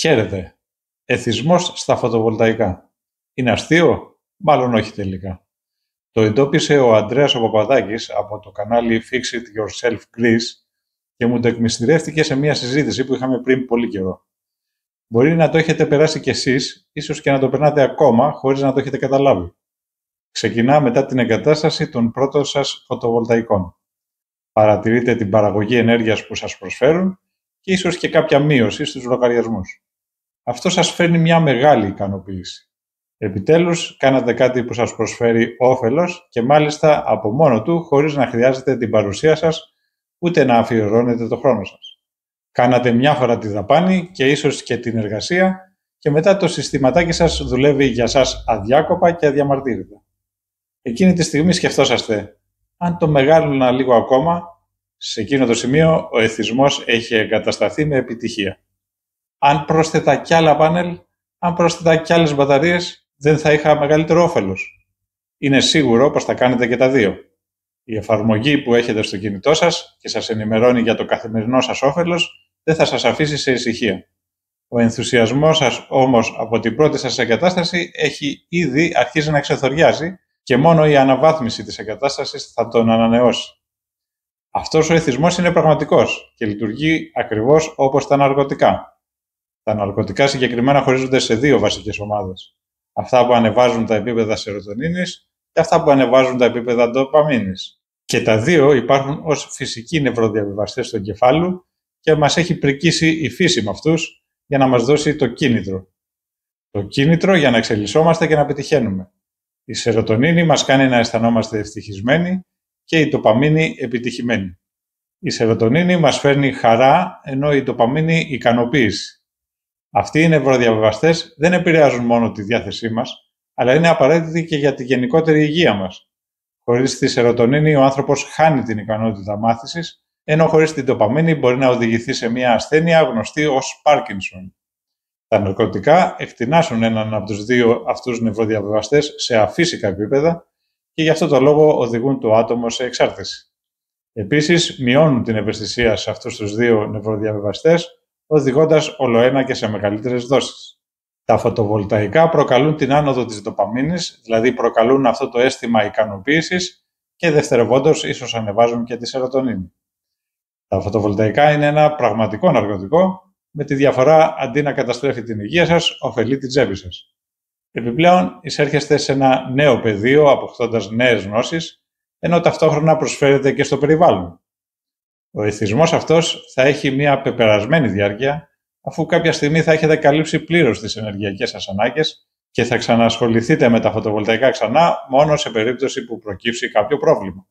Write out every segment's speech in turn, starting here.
Χαίρετε. Εθισμός στα φωτοβολταϊκά. Είναι αστείο; Μάλλον όχι τελικά. Το εντόπισε ο Αντρέας ο Παπαδάκης από το κανάλι Fix It Yourself Greece και μου το εκμυστηρεύτηκε σε μια συζήτηση που είχαμε πριν πολύ καιρό. Μπορεί να το έχετε περάσει κι εσείς, ίσως και να το περνάτε ακόμα, χωρίς να το έχετε καταλάβει. Ξεκινά μετά την εγκατάσταση των πρώτων σας φωτοβολταϊκών. Παρατηρείτε την παραγωγή ενέργειας που σας προσφέρουν και ίσως και κάποια μείωση στους λογαριασμούς. Αυτό σας φέρνει μια μεγάλη ικανοποίηση. Επιτέλους, κάνατε κάτι που σας προσφέρει όφελος και μάλιστα από μόνο του, χωρίς να χρειάζεται την παρουσία σας, ούτε να αφιερώνετε το χρόνο σας. Κάνατε μια φορά τη δαπάνη και ίσως και την εργασία και μετά το συστηματάκι σας δουλεύει για σας αδιάκοπα και αδιαμαρτύρητα. Εκείνη τη στιγμή σκεφτόσαστε, αν το μεγάλωνα λίγο ακόμα, σε εκείνο το σημείο ο εθισμός έχει εγκατασταθεί με επιτυχία. Αν πρόσθετα κι άλλα πάνελ, αν πρόσθετα κι άλλες μπαταρίες, δεν θα είχα μεγαλύτερο όφελος. Είναι σίγουρο πως θα κάνετε και τα δύο. Η εφαρμογή που έχετε στο κινητό σας και σας ενημερώνει για το καθημερινό σας όφελος δεν θα σας αφήσει σε ησυχία. Ο ενθουσιασμός σας όμως από την πρώτη σας εγκατάσταση έχει ήδη αρχίσει να ξεθοριάζει και μόνο η αναβάθμιση της εγκατάστασης θα τον ανανεώσει. Αυτός ο εθισμός είναι πραγματικός και λειτουργεί ακριβώς όπως τα ναρκωτικά. Τα ναρκωτικά συγκεκριμένα χωρίζονται σε δύο βασικές ομάδες. Αυτά που ανεβάζουν τα επίπεδα σερωτονίνης και αυτά που ανεβάζουν τα επίπεδα ντοπαμίνης. Και τα δύο υπάρχουν ως φυσικοί νευροδιαβιβαστές του εγκεφάλου και μας έχει πρικήσει η φύση με αυτούς για να μας δώσει το κίνητρο. Το κίνητρο για να εξελισσόμαστε και να πετυχαίνουμε. Η σερωτονίνη μας κάνει να αισθανόμαστε ευτυχισμένοι και η τοπαμίνη επιτυχημένη. Η σερωτονίνη μας φέρνει χαρά, ενώ η τοπαμίνη ικανοποίηση. Αυτοί οι νευροδιαβιβαστές δεν επηρεάζουν μόνο τη διάθεσή μας, αλλά είναι απαραίτητοι και για τη γενικότερη υγεία μας. Χωρίς τη σερωτονίνη ο άνθρωπος χάνει την ικανότητα μάθησης, ενώ χωρίς την τοπαμίνη μπορεί να οδηγηθεί σε μια ασθένεια γνωστή ως Πάρκινσον. Τα ναρκωτικά εκτινάσουν έναν από τους δύο αυτούς νευροδιαβιβαστές σε αφύσικα επίπεδα και γι' αυτό το λόγο οδηγούν το άτομο σε εξάρτηση. Επίσης, μειώνουν την ευαισθησία σε αυτούς τους δύο νευροδιαβιβαστές, οδηγώντας ολοένα και σε μεγαλύτερες δόσεις. Τα φωτοβολταϊκά προκαλούν την άνοδο της δοπαμίνης, δηλαδή προκαλούν αυτό το αίσθημα ικανοποίησης και δευτερευόντως ίσως ανεβάζουν και τη σερωτονίνη. Τα φωτοβολταϊκά είναι ένα πραγματικό ναρκωτικό, με τη διαφορά αντί να καταστρέφει την υγεία σας, ωφελεί την τσέπη σας. Επιπλέον, εισέρχεστε σε ένα νέο πεδίο, αποκτώντας νέες γνώσεις, ενώ ταυτόχρονα προσφέρετε και στο περιβάλλον. Ο ηθισμός αυτός θα έχει μια πεπερασμένη διάρκεια, αφού κάποια στιγμή θα έχετε καλύψει πλήρως τις ενεργειακές σας ανάγκες και θα ξανασχοληθείτε με τα φωτοβολταϊκά ξανά μόνο σε περίπτωση που προκύψει κάποιο πρόβλημα.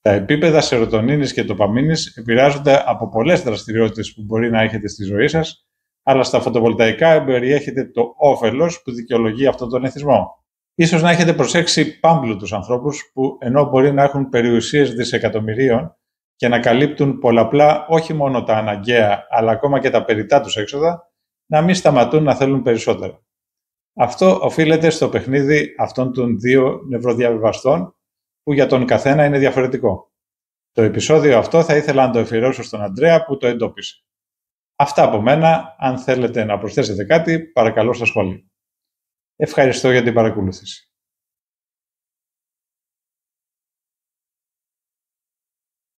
Τα επίπεδα σερωτονίνης και τοπαμίνης επηρεάζονται από πολλές δραστηριότητες που μπορεί να έχετε στη ζωή σας αλλά στα φωτοβολταϊκά περιέχεται το όφελος που δικαιολογεί αυτόν τον εθισμό. Ίσως να έχετε προσέξει πάμπλουτους ανθρώπους που ενώ μπορεί να έχουν περιουσίες δισεκατομμυρίων και να καλύπτουν πολλαπλά όχι μόνο τα αναγκαία αλλά ακόμα και τα περιτά τους έξοδα, να μην σταματούν να θέλουν περισσότερα. Αυτό οφείλεται στο παιχνίδι αυτών των δύο νευροδιαβιβαστών που για τον καθένα είναι διαφορετικό. Το επεισόδιο αυτό θα ήθελα να το εφηρώσω στον Αντρέα που το εντόπισε. Αυτά από μένα. Αν θέλετε να προσθέσετε κάτι, παρακαλώ στα σχόλια. Ευχαριστώ για την παρακολούθηση.